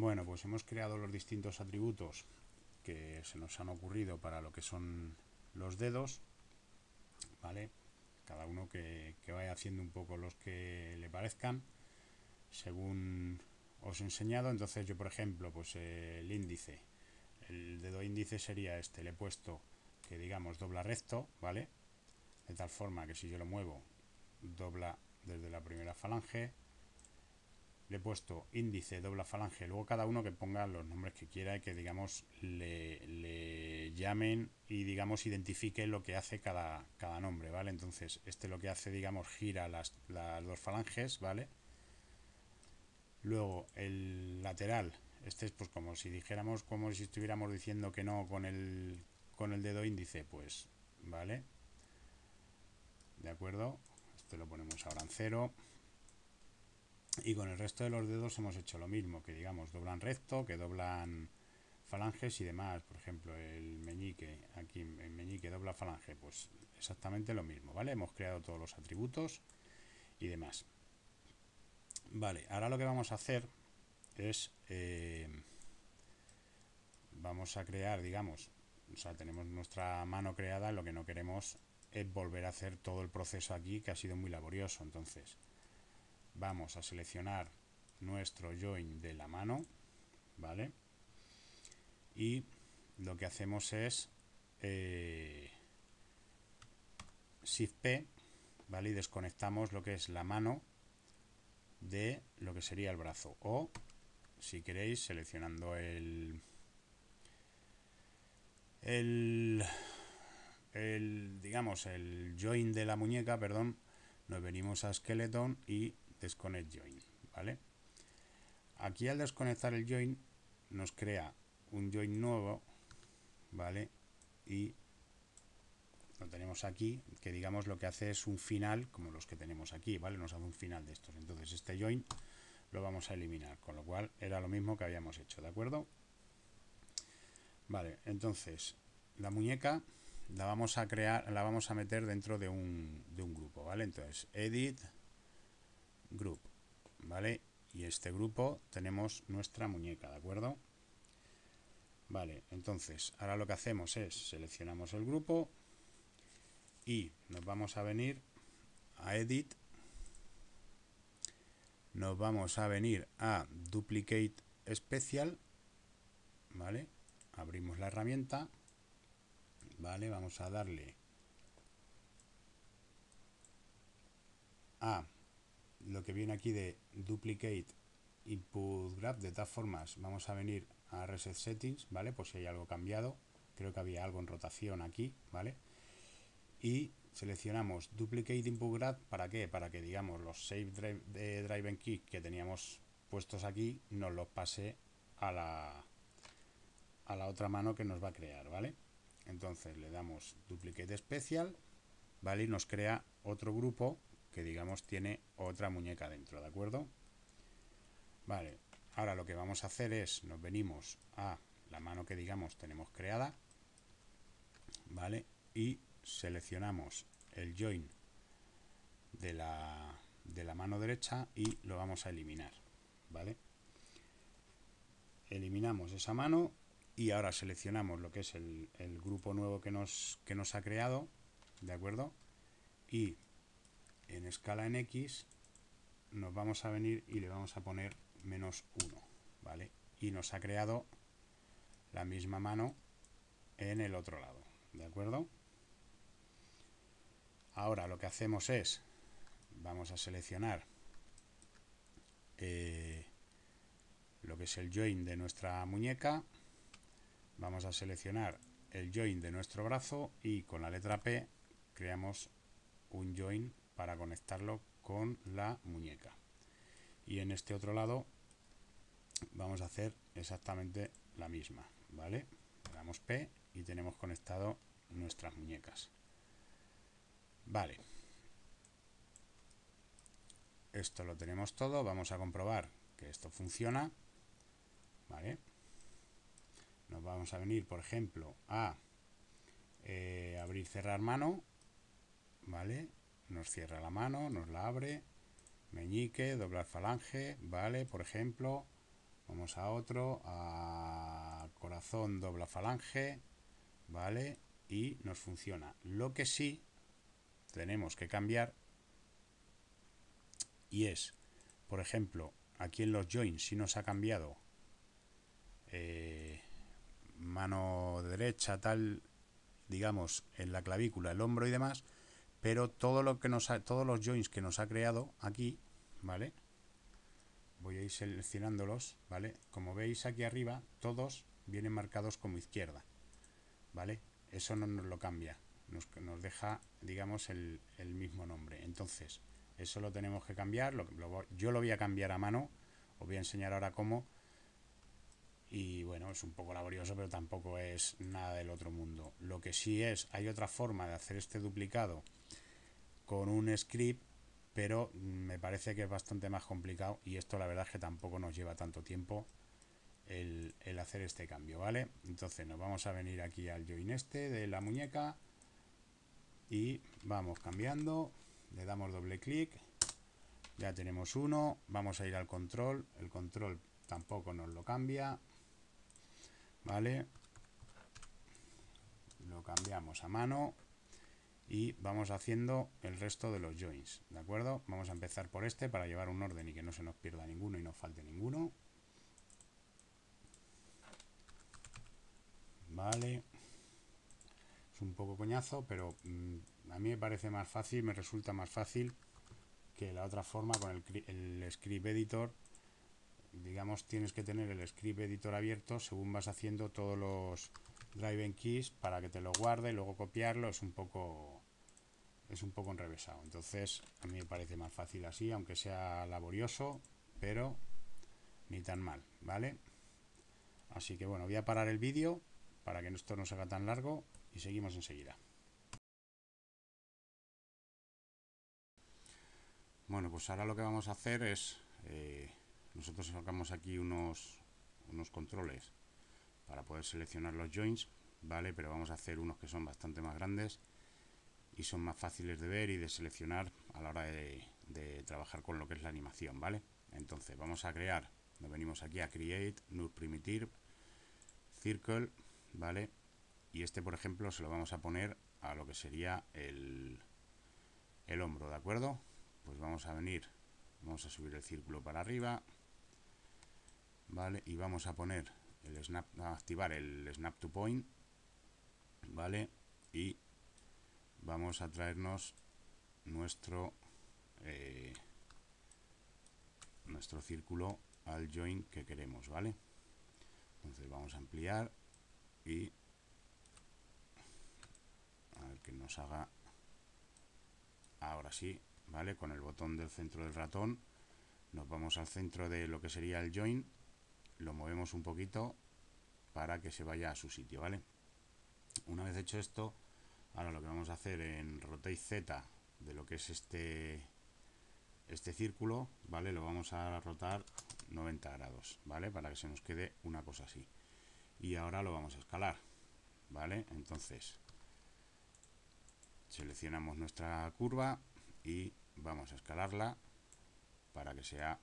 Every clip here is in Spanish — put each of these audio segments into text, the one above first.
Bueno, pues hemos creado los distintos atributos que se nos han ocurrido para lo que son los dedos, ¿vale? Cada uno que, vaya haciendo un poco los que le parezcan, según os he enseñado. Entonces yo, por ejemplo, pues el índice, el dedo índice sería este, le he puesto que digamos dobla recto, ¿vale? De tal forma que si yo lo muevo, dobla desde la primera falange, le he puesto índice, dobla falange, luego cada uno que ponga los nombres que quiera y que digamos le, llamen y digamos identifique lo que hace cada, cada, nombre, ¿vale? Entonces, este lo que hace, digamos, gira las, las dos falanges, ¿vale? Luego el lateral, este es pues como si dijéramos, como si estuviéramos diciendo que no con el, con el dedo índice, pues, ¿vale? ¿De acuerdo? Este lo ponemos ahora en cero. Y con el resto de los dedos hemos hecho lo mismo, que digamos doblan recto, que doblan falanges y demás. Por ejemplo, el meñique, aquí el meñique dobla falange, pues exactamente lo mismo, ¿vale? Hemos creado todos los atributos y demás. Vale, ahora lo que vamos a hacer es... Eh, vamos a crear, digamos, o sea, tenemos nuestra mano creada, lo que no queremos es volver a hacer todo el proceso aquí, que ha sido muy laborioso. Entonces, vamos a seleccionar nuestro join de la mano, ¿vale? Y lo que hacemos es eh, Shift P, ¿vale? Y desconectamos lo que es la mano de lo que sería el brazo. O, si queréis, seleccionando el, el, el digamos, el join de la muñeca, perdón, nos venimos a Skeleton y Desconnect Join, ¿vale? Aquí al desconectar el join nos crea un join nuevo, ¿vale? Y lo tenemos aquí, que digamos lo que hace es un final, como los que tenemos aquí, ¿vale? Nos hace un final de estos. Entonces este join lo vamos a eliminar, con lo cual era lo mismo que habíamos hecho, ¿de acuerdo? Vale, entonces la muñeca la vamos a crear, la vamos a meter dentro de un, de un grupo, ¿vale? Entonces, edit, group, ¿vale? Y este grupo tenemos nuestra muñeca, ¿de acuerdo? Vale, entonces, ahora lo que hacemos es, seleccionamos el grupo y nos vamos a venir a Edit, nos vamos a venir a Duplicate Special, ¿vale? Abrimos la herramienta, ¿vale? Vamos a darle a lo que viene aquí de duplicate input graph, de todas formas vamos a venir a reset settings, ¿vale? Por si hay algo cambiado, creo que había algo en rotación aquí, ¿vale? Y seleccionamos duplicate input graph, ¿para qué? Para que digamos los save drive, de drive and key que teníamos puestos aquí nos los pase a la a la otra mano que nos va a crear, ¿vale? Entonces le damos duplicate special, ¿vale? Y nos crea otro grupo que digamos tiene otra muñeca dentro, ¿de acuerdo? Vale, ahora lo que vamos a hacer es, nos venimos a la mano que digamos tenemos creada, ¿vale? Y seleccionamos el join de la, de la mano derecha y lo vamos a eliminar, ¿vale? Eliminamos esa mano y ahora seleccionamos lo que es el, el grupo nuevo que nos, que nos ha creado, ¿de acuerdo? Y en escala en X nos vamos a venir y le vamos a poner menos 1, ¿vale? Y nos ha creado la misma mano en el otro lado, ¿de acuerdo? Ahora lo que hacemos es, vamos a seleccionar eh, lo que es el join de nuestra muñeca, vamos a seleccionar el join de nuestro brazo y con la letra P creamos un join para conectarlo con la muñeca. Y en este otro lado vamos a hacer exactamente la misma, ¿vale? Le damos P y tenemos conectado nuestras muñecas. Vale. Esto lo tenemos todo. Vamos a comprobar que esto funciona. ¿Vale? Nos vamos a venir, por ejemplo, a eh, abrir, cerrar mano. ¿Vale? Nos cierra la mano, nos la abre, meñique, doblar falange, vale, por ejemplo, Vamos a otro, a corazón dobla falange, ¿vale? Y nos funciona. Lo que sí tenemos que cambiar y es, por ejemplo, aquí en los joints si nos ha cambiado eh, mano derecha, tal, digamos, en la clavícula, el hombro y demás, pero todo lo que nos ha, todos los joints que nos ha creado aquí, ¿vale? Voy a ir seleccionándolos, ¿vale? Como veis aquí arriba, todos vienen marcados como izquierda, ¿vale? Eso no nos lo cambia, nos, nos deja, digamos, el, el, mismo nombre. Entonces, eso lo tenemos que cambiar, lo, yo lo voy a cambiar a mano, os voy a enseñar ahora cómo, y bueno, es un poco laborioso, pero tampoco es nada del otro mundo. Lo que sí es, hay otra forma de hacer este duplicado con un script, pero me parece que es bastante más complicado y esto la verdad es que tampoco nos lleva tanto tiempo el, el hacer este cambio, ¿vale? Entonces nos vamos a venir aquí al join este de la muñeca y vamos cambiando, le damos doble clic, ya tenemos uno, vamos a ir al control, el control tampoco nos lo cambia, ¿vale? Lo cambiamos a mano y vamos haciendo el resto de los joins, ¿de acuerdo? Vamos a empezar por este para llevar un orden y que no se nos pierda ninguno y no falte ninguno. Vale. Es un poco coñazo, pero mmm, a mí me parece más fácil, me resulta más fácil que la otra forma con el, el script editor digamos tienes que tener el script editor abierto según vas haciendo todos los drive keys para que te lo guarde luego copiarlo es un poco es un poco enrevesado. Entonces a mí me parece más fácil así aunque sea laborioso pero ni tan mal vale así que bueno voy a parar el vídeo para que esto no se haga tan largo y seguimos enseguida. Bueno pues ahora lo que vamos a hacer es eh, nosotros sacamos aquí unos, unos controles para poder seleccionar los joints, ¿vale? Pero vamos a hacer unos que son bastante más grandes y son más fáciles de ver y de seleccionar a la hora de, trabajar con lo que es la animación, ¿vale? Entonces vamos a crear, nos venimos aquí a Create, New Primitive, Circle, ¿vale? Y este, por ejemplo, se lo vamos a poner a lo que sería el, el hombro, ¿de acuerdo? Pues vamos a venir, vamos a subir el círculo para arriba, ¿vale? Y vamos a poner el snap, activar el snap to point, ¿vale? Y vamos a traernos nuestro eh, nuestro círculo al join que queremos, ¿vale? Entonces vamos a ampliar y que nos haga ahora sí, ¿vale? Con el botón del centro del ratón nos vamos al centro de lo que sería el join lo movemos un poquito para que se vaya a su sitio, ¿vale? Una vez hecho esto, ahora lo que vamos a hacer en Rotate Z de lo que es este este círculo, ¿vale? Lo vamos a rotar 90 grados, ¿vale? Para que se nos quede una cosa así. Y ahora lo vamos a escalar, ¿vale? Entonces, seleccionamos nuestra curva y vamos a escalarla para que sea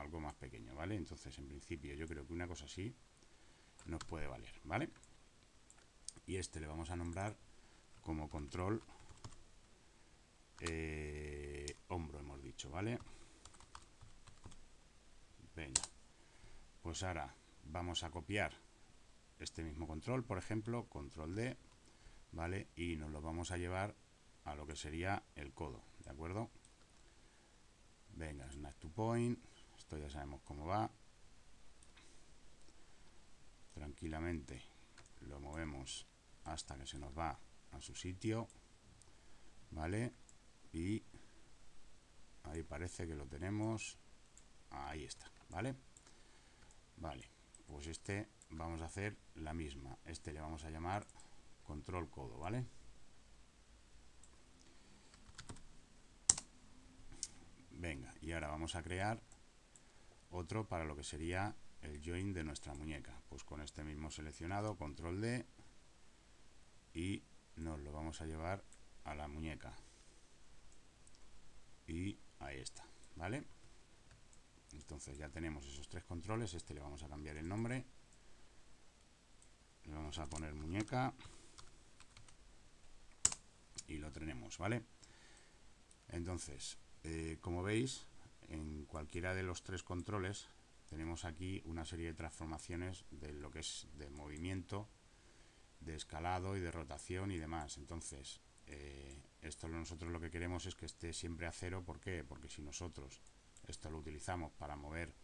algo más pequeño, ¿vale? Entonces, en principio, yo creo que una cosa así nos puede valer, ¿vale? Y este le vamos a nombrar como control eh, hombro, hemos dicho, ¿vale? Venga. Pues ahora vamos a copiar este mismo control, por ejemplo, control D, ¿vale? Y nos lo vamos a llevar a lo que sería el codo, ¿de acuerdo? Venga, snap to point, esto ya sabemos cómo va. Tranquilamente lo movemos hasta que se nos va a su sitio vale y ahí parece que lo tenemos. Ahí está vale vale pues este vamos a hacer la misma. Este le vamos a llamar control codo vale venga y ahora vamos a crear otro para lo que sería el join de nuestra muñeca. Pues con este mismo seleccionado, control D, y nos lo vamos a llevar a la muñeca. Y ahí está, ¿vale? entonces ya tenemos esos tres controles este le vamos a cambiar el nombre le vamos a poner muñeca y lo tenemos vale entonces eh, como veis cualquiera de los tres controles tenemos aquí una serie de transformaciones de lo que es de movimiento de escalado y de rotación y demás entonces eh, esto nosotros lo que queremos es que esté siempre a cero ¿por qué? porque si nosotros esto lo utilizamos para mover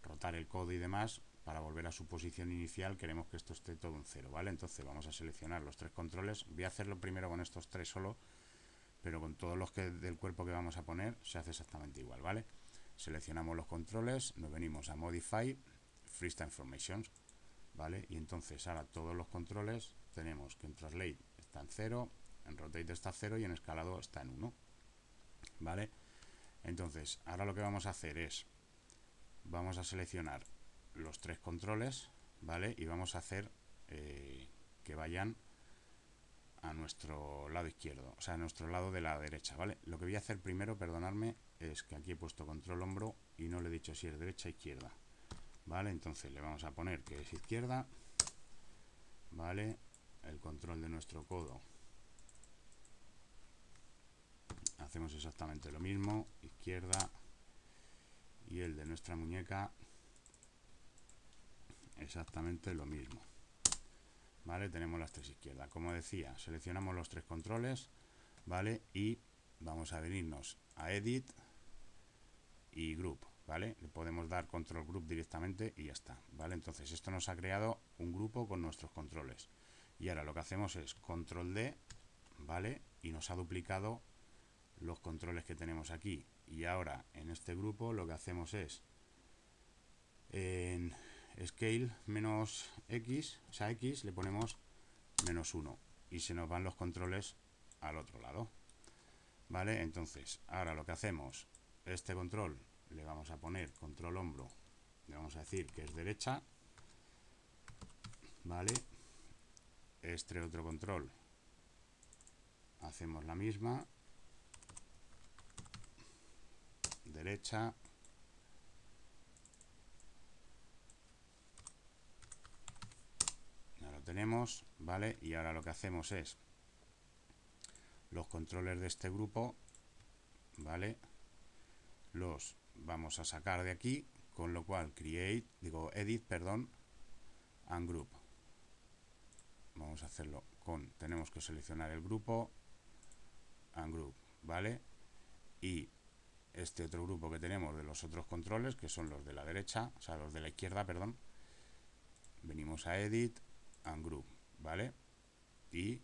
rotar el codo y demás para volver a su posición inicial queremos que esto esté todo en cero ¿vale? entonces vamos a seleccionar los tres controles voy a hacerlo primero con estos tres solo pero con todos los que del cuerpo que vamos a poner se hace exactamente igual ¿vale? Seleccionamos los controles nos venimos a Modify Freestyle Formations ¿vale? y entonces ahora todos los controles tenemos que en Translate está en cero en Rotate está en 0 y en Escalado está en 1 ¿vale? entonces ahora lo que vamos a hacer es vamos a seleccionar los tres controles ¿vale? y vamos a hacer eh, que vayan a nuestro lado izquierdo, o sea, a nuestro lado de la derecha, ¿vale? Lo que voy a hacer primero, perdonadme, es que aquí he puesto control hombro y no le he dicho si es derecha o izquierda, ¿vale? Entonces le vamos a poner que es izquierda, ¿vale? El control de nuestro codo hacemos exactamente lo mismo, izquierda y el de nuestra muñeca exactamente lo mismo. ¿Vale? Tenemos las tres izquierdas. Como decía, seleccionamos los tres controles, ¿vale? Y vamos a venirnos a Edit y Group, ¿vale? Le podemos dar Control Group directamente y ya está, ¿vale? Entonces esto nos ha creado un grupo con nuestros controles. Y ahora lo que hacemos es Control D, ¿vale? Y nos ha duplicado los controles que tenemos aquí y ahora en este grupo lo que hacemos es scale menos x, o sea x le ponemos menos 1 y se nos van los controles al otro lado. Vale, entonces ahora lo que hacemos este control le vamos a poner control hombro le vamos a decir que es derecha. Vale este otro control hacemos la misma. Derecha ya lo tenemos vale y ahora lo que hacemos es los controles de este grupo vale los vamos a sacar de aquí con lo cual create digo edit perdón and group. Vamos a hacerlo con tenemos que seleccionar el grupo and group vale y este otro grupo que tenemos de los otros controles, que son los de la derecha, o sea, los de la izquierda, perdón. Venimos a Edit, and Group, ¿vale? Y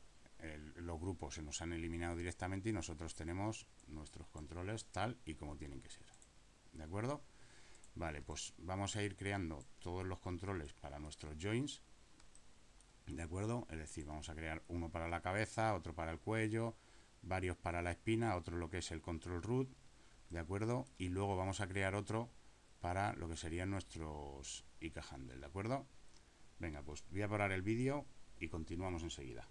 los grupos se nos han eliminado directamente y nosotros tenemos nuestros controles tal y como tienen que ser. ¿De acuerdo? Vale, pues vamos a ir creando todos los controles para nuestros joints. ¿De acuerdo? Es decir, vamos a crear uno para la cabeza, otro para el cuello, varios para la espina, otro lo que es el control root, ¿de acuerdo? Y luego vamos a crear otro para lo que serían nuestros ICA ¿de acuerdo? Venga, pues voy a parar el vídeo y continuamos enseguida.